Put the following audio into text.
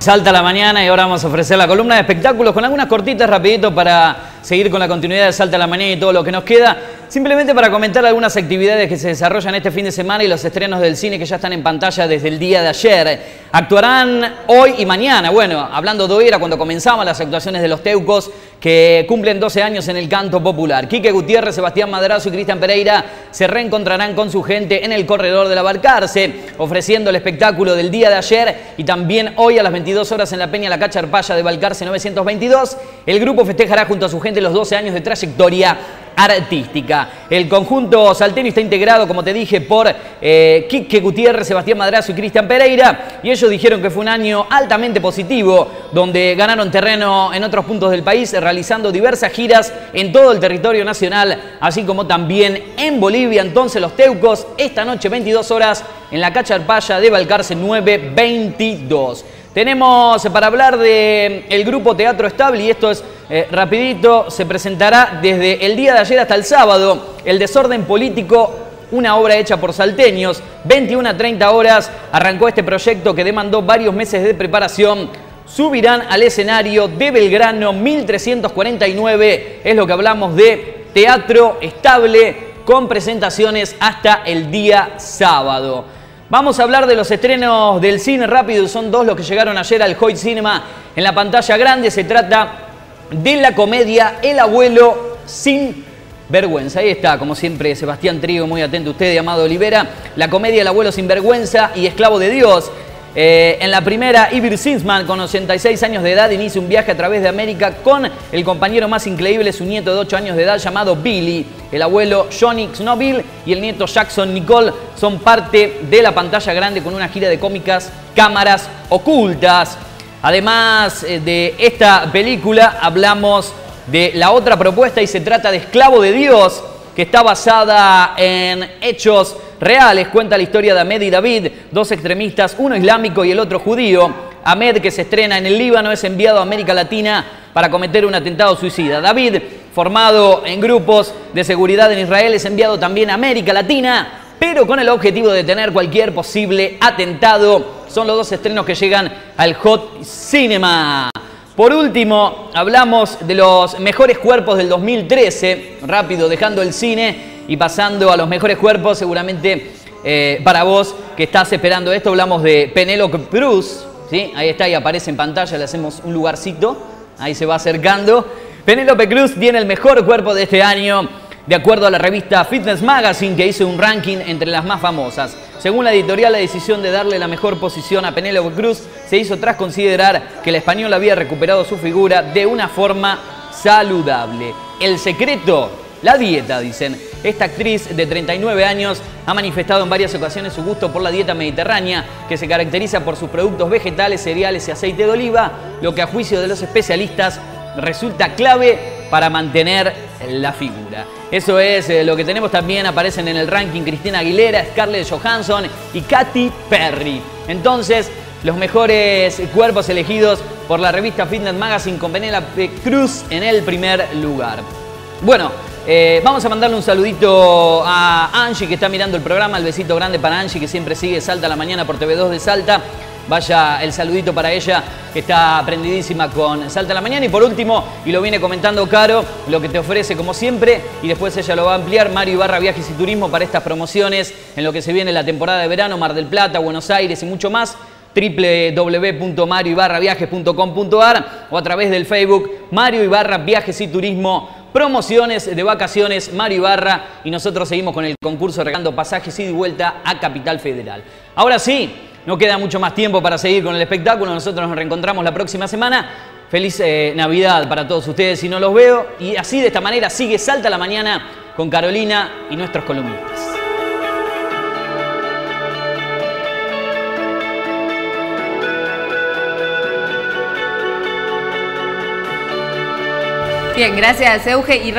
Salta la mañana y ahora vamos a ofrecer la columna de espectáculos con algunas cortitas rapidito para seguir con la continuidad de Salta la mañana y todo lo que nos queda. Simplemente para comentar algunas actividades que se desarrollan este fin de semana y los estrenos del cine que ya están en pantalla desde el día de ayer. Actuarán hoy y mañana. Bueno, hablando de hoy era cuando comenzaban las actuaciones de los Teucos que cumplen 12 años en el canto popular. Quique Gutiérrez, Sebastián Madrazo y Cristian Pereira se reencontrarán con su gente en el corredor de la Balcarce, ofreciendo el espectáculo del día de ayer y también hoy a las 22 horas en la Peña La Cacharpaya de Balcarce 922. El grupo festejará junto a su gente los 12 años de trayectoria artística. El conjunto salteño está integrado, como te dije, por eh, Quique Gutiérrez, Sebastián Madrazo y Cristian Pereira. Y ellos dijeron que fue un año altamente positivo, donde ganaron terreno en otros puntos del país, realizando diversas giras en todo el territorio nacional, así como también en Bolivia. Entonces los Teucos, esta noche 22 horas, en la Cacharpaya de Balcarce 922. Tenemos para hablar del el grupo Teatro Estable y esto es eh, rapidito, se presentará desde el día de ayer hasta el sábado El Desorden Político, una obra hecha por salteños. 21 a 30 horas arrancó este proyecto que demandó varios meses de preparación. Subirán al escenario de Belgrano 1349, es lo que hablamos de Teatro Estable con presentaciones hasta el día sábado. Vamos a hablar de los estrenos del cine rápido, son dos los que llegaron ayer al Hoyt Cinema en la pantalla grande. Se trata de la comedia El abuelo sin vergüenza. Ahí está, como siempre, Sebastián Trigo, muy atento a usted, Amado Olivera. La comedia El abuelo sin vergüenza y Esclavo de Dios. Eh, en la primera, Ibir Sinsman, con 86 años de edad, inicia un viaje a través de América con el compañero más increíble, su nieto de 8 años de edad llamado Billy. El abuelo Johnny Snowville y el nieto Jackson Nicole son parte de la pantalla grande con una gira de cómicas cámaras ocultas. Además eh, de esta película, hablamos de la otra propuesta y se trata de Esclavo de Dios, que está basada en hechos reales. Cuenta la historia de Ahmed y David, dos extremistas, uno islámico y el otro judío. Ahmed, que se estrena en el Líbano, es enviado a América Latina para cometer un atentado suicida. David, formado en grupos de seguridad en Israel, es enviado también a América Latina, pero con el objetivo de detener cualquier posible atentado. Son los dos estrenos que llegan al Hot Cinema. Por último, hablamos de los mejores cuerpos del 2013, rápido, dejando el cine y pasando a los mejores cuerpos, seguramente eh, para vos que estás esperando esto, hablamos de Penélope Cruz, ¿sí? ahí está y aparece en pantalla, le hacemos un lugarcito, ahí se va acercando. Penélope Cruz tiene el mejor cuerpo de este año, de acuerdo a la revista Fitness Magazine, que hizo un ranking entre las más famosas. Según la editorial, la decisión de darle la mejor posición a Penélope Cruz se hizo tras considerar que el español había recuperado su figura de una forma saludable. El secreto, la dieta, dicen. Esta actriz de 39 años ha manifestado en varias ocasiones su gusto por la dieta mediterránea, que se caracteriza por sus productos vegetales, cereales y aceite de oliva, lo que a juicio de los especialistas resulta clave para mantener la figura. Eso es eh, lo que tenemos también, aparecen en el ranking Cristina Aguilera, Scarlett Johansson y Katy Perry. Entonces, los mejores cuerpos elegidos por la revista Fitness Magazine con Penélope Cruz en el primer lugar. Bueno, eh, vamos a mandarle un saludito a Angie que está mirando el programa, el besito grande para Angie que siempre sigue Salta la Mañana por TV2 de Salta. Vaya el saludito para ella que está aprendidísima con Salta la Mañana. Y por último, y lo viene comentando Caro, lo que te ofrece como siempre, y después ella lo va a ampliar, Mario Ibarra Viajes y Turismo para estas promociones en lo que se viene la temporada de verano, Mar del Plata, Buenos Aires y mucho más www.marioibarraviajes.com.ar o a través del Facebook Mario Ibarra Viajes y Turismo promociones de vacaciones Mario Ibarra y nosotros seguimos con el concurso regalando pasajes y de vuelta a Capital Federal. Ahora sí, no queda mucho más tiempo para seguir con el espectáculo. Nosotros nos reencontramos la próxima semana. Feliz eh, Navidad para todos ustedes si no los veo. Y así de esta manera sigue Salta la Mañana con Carolina y nuestros columnistas. Bien, gracias Euge. Y